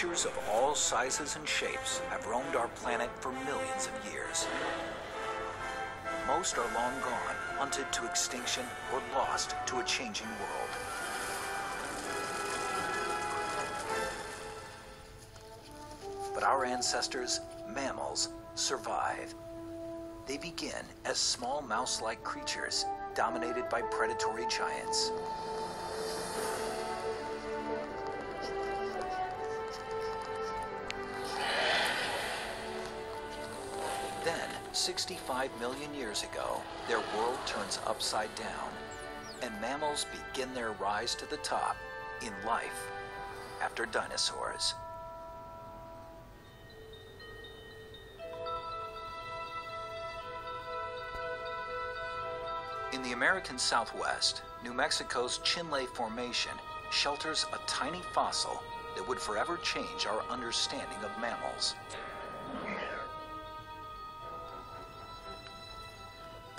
Creatures of all sizes and shapes have roamed our planet for millions of years. Most are long gone, hunted to extinction, or lost to a changing world. But our ancestors, mammals, survive. They begin as small mouse like creatures dominated by predatory giants. 65 million years ago, their world turns upside down, and mammals begin their rise to the top in life after dinosaurs. In the American Southwest, New Mexico's Chinle Formation shelters a tiny fossil that would forever change our understanding of mammals.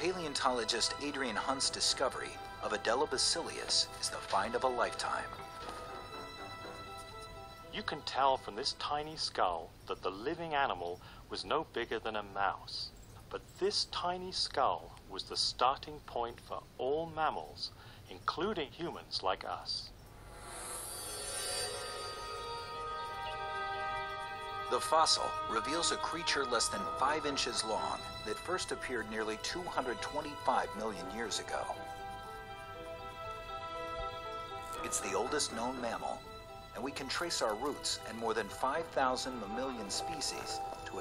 Paleontologist Adrian Hunt's discovery of Adelobasileus is the find of a lifetime. You can tell from this tiny skull that the living animal was no bigger than a mouse. But this tiny skull was the starting point for all mammals, including humans like us. The fossil reveals a creature less than 5 inches long that first appeared nearly 225 million years ago. It's the oldest known mammal, and we can trace our roots and more than 5,000 mammalian species to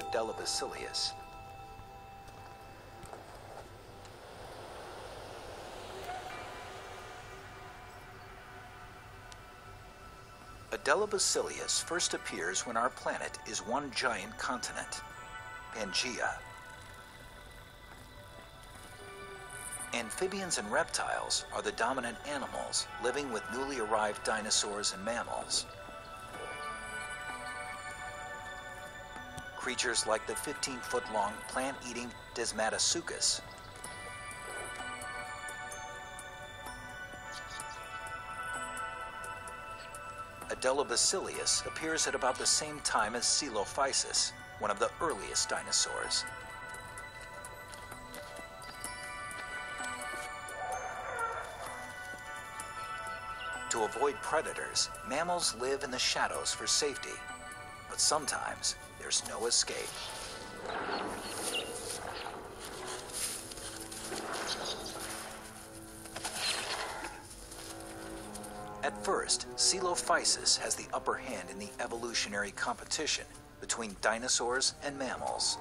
Adelobasileus. Adelobasileus first appears when our planet is one giant continent, Pangaea. Amphibians and reptiles are the dominant animals living with newly arrived dinosaurs and mammals. Creatures like the 15-foot-long plant-eating Desmatosuchus Adelobasileus appears at about the same time as Coelophysis, one of the earliest dinosaurs. To avoid predators, mammals live in the shadows for safety, but sometimes there's no escape. At first, Coelophysis has the upper hand in the evolutionary competition between dinosaurs and mammals.